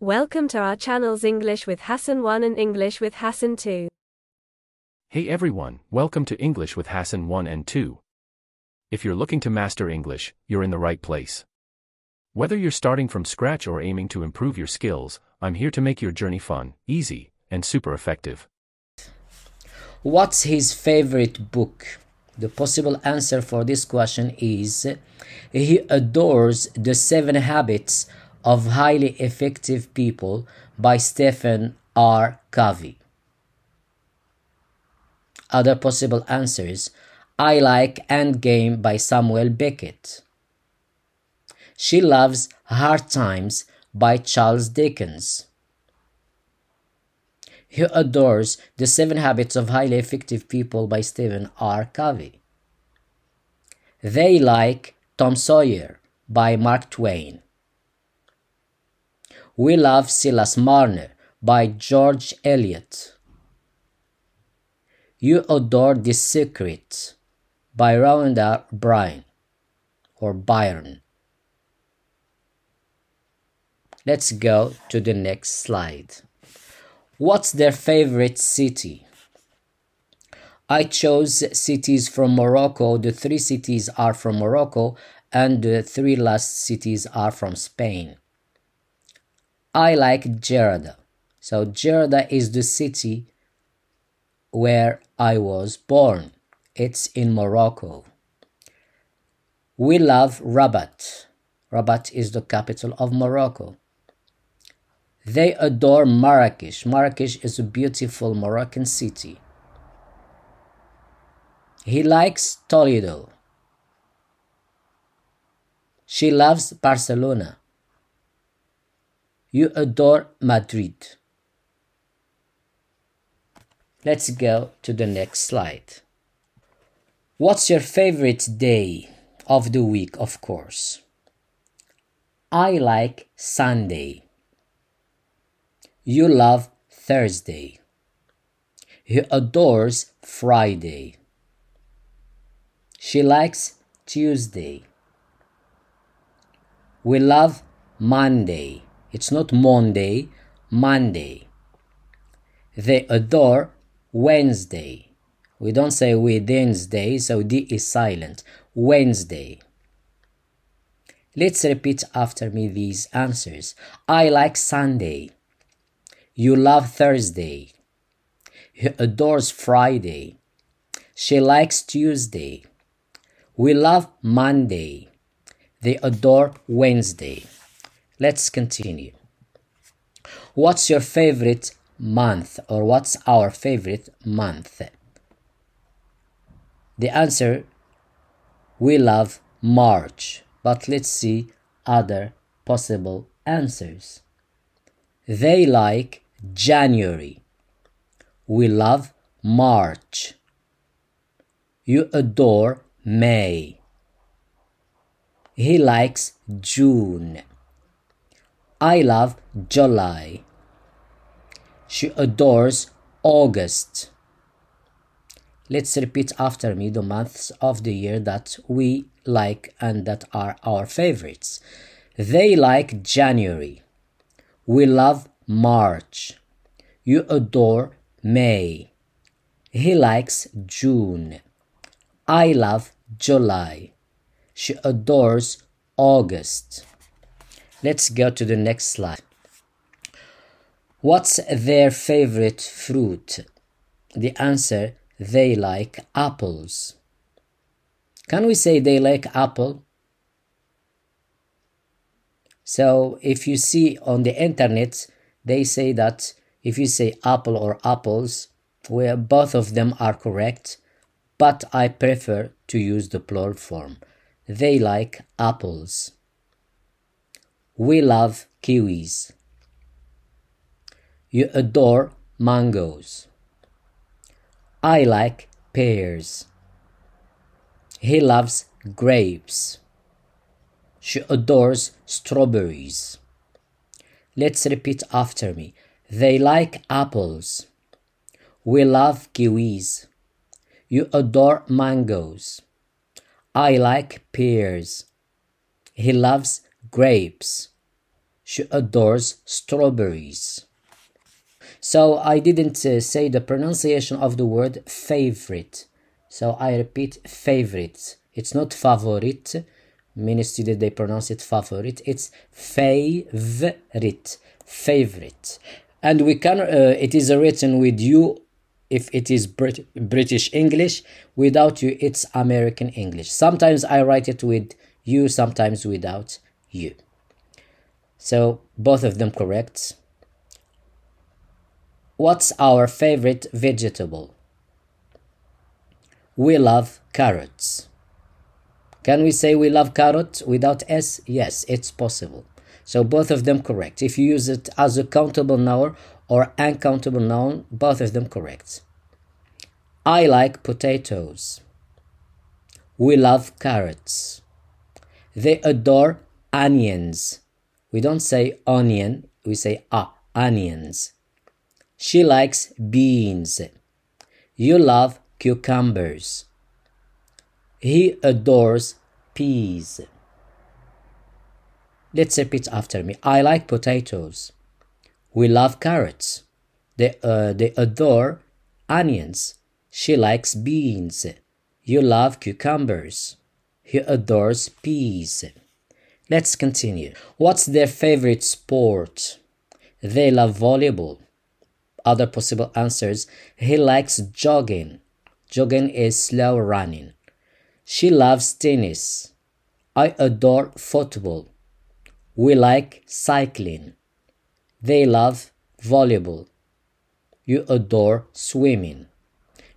Welcome to our channels English with Hassane 1 and English with Hassane 2. Hey everyone, welcome to English with Hassane 1 and 2. If you're looking to master English, you're in the right place. Whether you're starting from scratch or aiming to improve your skills, I'm here to make your journey fun, easy, and super effective. What's his favorite book? The possible answer for this question is he adores The Seven Habits of Highly Effective People by Stephen R. Covey. Other possible answers I like Endgame by Samuel Beckett. She loves Hard Times by Charles Dickens. He adores The Seven Habits of Highly Effective People by Stephen R. Covey. They like Tom Sawyer by Mark Twain. We love Silas Marner by George Eliot. You adore The Secret by Rhonda Bryan or Byron. Let's go to the next slide. What's their favorite city? I chose cities from Morocco. The three cities are from Morocco, and the three last cities are from Spain. I like Gerda. So, Gerda is the city where I was born. It's in Morocco. We love Rabat. Rabat is the capital of Morocco. They adore Marrakesh. Marrakesh is a beautiful Moroccan city. He likes Toledo. She loves Barcelona. You adore Madrid. Let's go to the next slide. What's your favorite day of the week, of course? I like Sunday. You love Thursday. He adores Friday. She likes Tuesday. We love Monday. It's not Monday, Monday. They adore Wednesday. We don't say Wednesday, so D is silent. Wednesday. Let's repeat after me these answers. I like Sunday. You love Thursday. He adores Friday. She likes Tuesday. We love Monday. They adore Wednesday. Let's continue. What's your favorite month or what's our favorite month? The answer we love March, but let's see other possible answers. They like January. We love March. You adore May. He likes June. I love July. She adores August. Let's repeat after me the months of the year that we like and that are our favorites. They like January. We love March. You adore May. He likes June. I love July. She adores August. Let's go to the next slide. What's their favorite fruit? The answer they like apples. Can we say they like apple? So if you see on the internet, they say that if you say apple or apples, where both of them are correct, but I prefer to use the plural form. They like apples. We love kiwis. You adore mangoes. I like pears. He loves grapes. She adores strawberries. Let's repeat after me. They like apples. We love kiwis. You adore mangoes. I like pears. He loves grapes. She adores strawberries. So I didn't uh, say the pronunciation of the word favorite. So I repeat favorite. It's not favorite. Many students they pronounce it favorite. It's favorite. Favorite. And we can. Uh, it is written with you if it is Brit- British English. Without you, it's American English. Sometimes I write it with you. Sometimes without you. So both of them correct. What's our favorite vegetable? We love carrots. Can we say we love carrots without S? Yes, it's possible. So both of them correct. If you use it as a countable noun or uncountable noun, both of them correct. I like potatoes. We love carrots. They adore onions. We don't say onion, we say ah, onions. She likes beans. You love cucumbers. He adores peas. Let's repeat after me. I like potatoes. We love carrots. They, uh, they adore onions. She likes beans. You love cucumbers. He adores peas. Let's continue. What's their favorite sport? They love volleyball. Other possible answers he likes jogging. Jogging is slow running. She loves tennis. I adore football. We like cycling. They love volleyball. You adore swimming.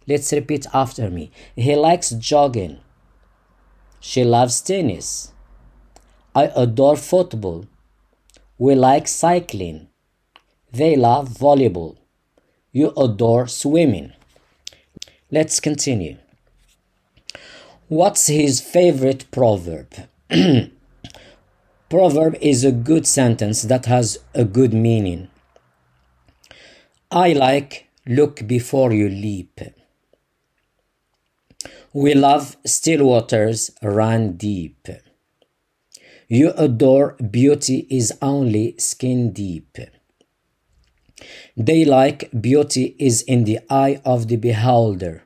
Let's repeat after me. He likes jogging. She loves tennis. I adore football. We like cycling. They love volleyball. You adore swimming. Let's continue. What's his favorite proverb? proverb is a good sentence that has a good meaning. I like look before you leap. We love still waters run deep. You adore beauty is only skin deep. They like beauty is in the eye of the beholder.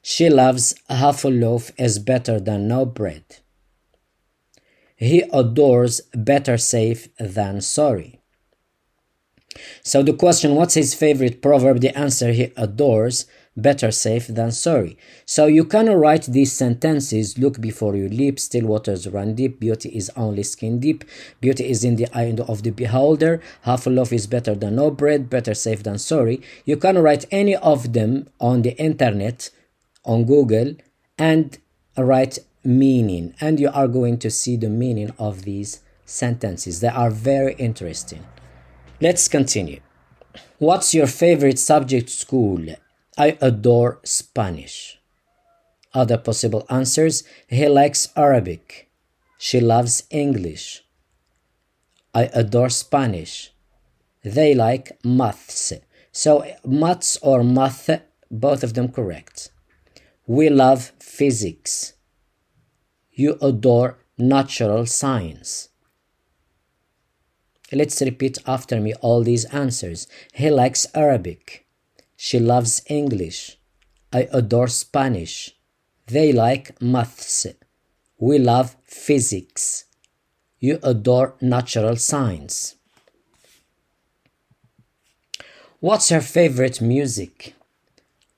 She loves half a loaf is better than no bread. He adores better safe than sorry. So the question, what's his favorite proverb? The answer, he adores better safe than sorry. So you can write these sentences look before you leap, still waters run deep, beauty is only skin deep, beauty is in the eye of the beholder, half a loaf is better than no bread, better safe than sorry. You can write any of them on the internet, on Google, and write meaning, and you are going to see the meaning of these sentences. They are very interesting. Let's continue. What's your favorite subject school? I adore Spanish. Other possible answers He likes Arabic. She loves English. I adore Spanish. They like maths. So, maths or math, both of them correct. We love physics. You adore natural science. Let's repeat after me all these answers. He likes Arabic. She loves English. I adore Spanish. They like maths. We love physics. You adore natural science. What's her favorite music?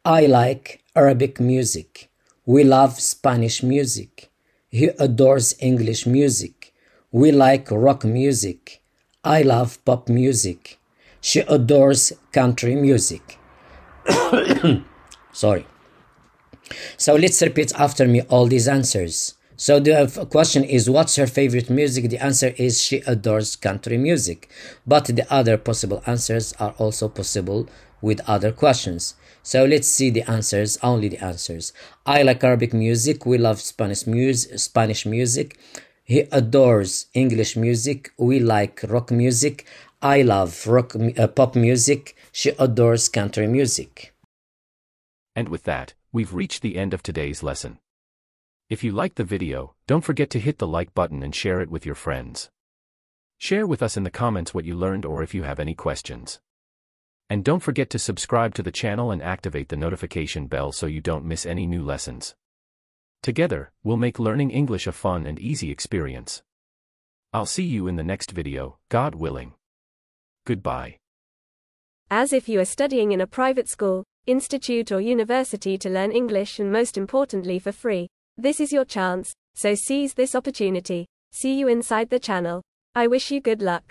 I like Arabic music. We love Spanish music. He adores English music. We like rock music. I love pop music. She adores country music. Sorry. So let's repeat after me all these answers. So the question is, what's her favorite music? The answer is she adores country music. But the other possible answers are also possible with other questions. So let's see the answers, only the answers. I like Arabic music. We love Spanish music. Spanish music. He adores English music. We like rock music. I love rock uh, pop music. She adores country music. And with that, we've reached the end of today's lesson. If you liked the video, don't forget to hit the like button and share it with your friends. Share with us in the comments what you learned or if you have any questions. And don't forget to subscribe to the channel and activate the notification bell so you don't miss any new lessons. Together, we'll make learning English a fun and easy experience. I'll see you in the next video, God willing. Goodbye. As if you are studying in a private school, institute or university to learn English and most importantly for free. This is your chance, so seize this opportunity. See you inside the channel. I wish you good luck.